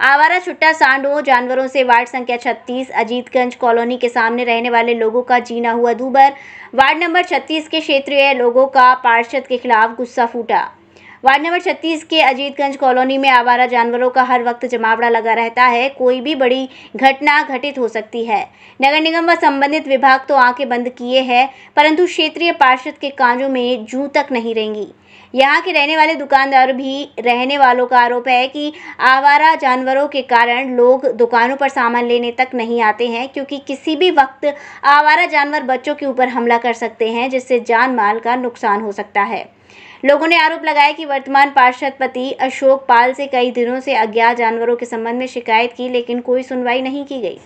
आवारा, छुट्टा, सांडों, जानवरों से वार्ड संख्या 36 अजीतगंज कॉलोनी के सामने रहने वाले लोगों का जीना हुआ दूबर वार्ड नंबर 36 के क्षेत्रीय लोगों का पार्षद के खिलाफ गुस्सा फूटा। वार्ड नंबर 36 के अजीतगंज कॉलोनी में आवारा जानवरों का हर वक्त जमावड़ा लगा रहता है। कोई भी बड़ी घटना घटित हो सकती है। नगर निगम व संबंधित विभाग तो आँखें बंद किए हैं, परंतु क्षेत्रीय पार्षद के कांजों में जू तक नहीं रहेंगी यहाँ के रहने वाले दुकानदार भी रहने वालों का आरोप है कि आवारा जानवरों के कारण लोग दुकानों पर सामान लेने तक नहीं आते हैं, क्योंकि किसी भी वक्त आवारा जानवर बच्चों के ऊपर हमला कर सकते हैं, जिससे जान माल का नुकसान हो सकता है। लोगों ने आरोप लगाया कि वर्तमान पार्षद पति अशोक पाल से कई दिनों से अज्ञात जानवरों के संबंध में शिकायत की लेकिन कोई सुनवाई नहीं की गई।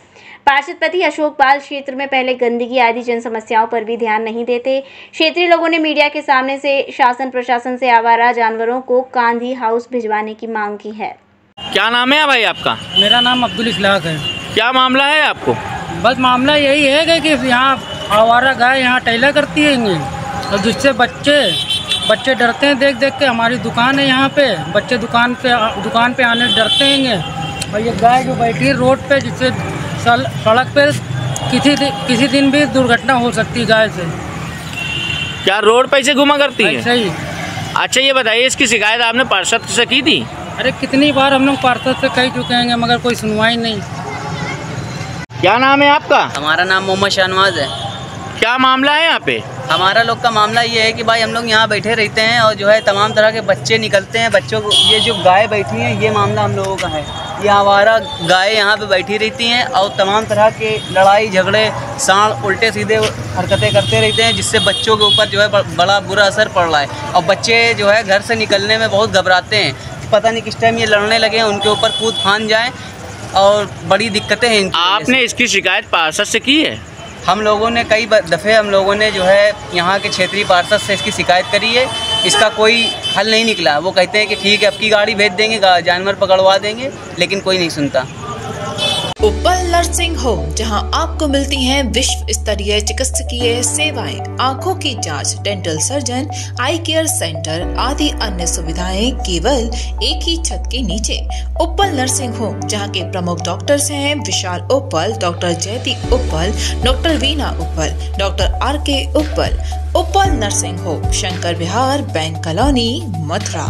पार्षद पति अशोक पाल क्षेत्र में पहले गंदगी आदि जन समस्याओं पर भी ध्यान नहीं देते। क्षेत्रीय लोगों ने मीडिया के सामने से शासन प्रशासन से आवारा जानवरों को कांधी हाउस भिजवाने की मांग की है। क्या नाम है भाई आपका? मेरा नाम अब्दुल इखलाक है। क्या मामला है आपको? बस मामला यही है कि यहाँ आवारा गाय यहाँ टहला करती है और जिससे बच्चे बच्चे डरते हैं देख देख के हमारी दुकान है यहाँ पे। बच्चे दुकान पे दुकान पे आने डरते हैं और ये गाय जो बैठी है रोड पे जिससे सड़क पे किसी किसी दिन भी दुर्घटना हो सकती है गाय से। क्या रोड पे से घुमा करती है? सही। अच्छा ये बताइए इसकी शिकायत आपने पार्षद से की थी? अरे कितनी बार हम लोग पार्षद से कह चुके हैं मगर कोई सुनवाई नहीं। क्या नाम है आपका? हमारा नाम मोहम्मद शाहनवाज है। क्या मामला है यहाँ पे? हमारा लोग का मामला ये है कि भाई हम लोग यहाँ बैठे रहते हैं और जो है तमाम तरह के बच्चे निकलते हैं। बच्चों को ये जो गाय बैठी हैं ये मामला हम लोगों का है। ये हमारा गाय यहाँ पे बैठी रहती हैं और तमाम तरह के लड़ाई झगड़े साण उल्टे सीधे हरकतें करते रहते हैं जिससे बच्चों के ऊपर जो है बड़ा बुरा असर पड़ रहा है। और बच्चे जो है घर से निकलने में बहुत घबराते हैं पता नहीं किस टाइम ये लड़ने लगे उनके ऊपर कूद फान जाएँ और बड़ी दिक्कतें हैं आपने इसकी शिकायत पार्षद से की है? हम लोगों ने कई दफ़े हम लोगों ने जो है यहाँ के क्षेत्रीय पार्षद से इसकी शिकायत करी है। इसका कोई हल नहीं निकला। वो कहते हैं कि ठीक है आपकी गाड़ी भेज देंगे जानवर पकड़वा देंगे, लेकिन कोई नहीं सुनता। नर्सिंग होम जहाँ आपको मिलती हैं विश्व स्तरीय चिकित्सकीय सेवाएँ आँखों की जाँच, dental surgeon eye care centre आदि अन्य सुविधाएँ केवल एक ही छत के नीचे। उपल नर्सिंग होम जहाँ के प्रमुख डॉक्टर्स हैं Vishal Uppal doctor Jayati Uppal doctor Veena Uppal doctor R K Uppal Uppal nursing home Shankar Vihar bank colony Mathura.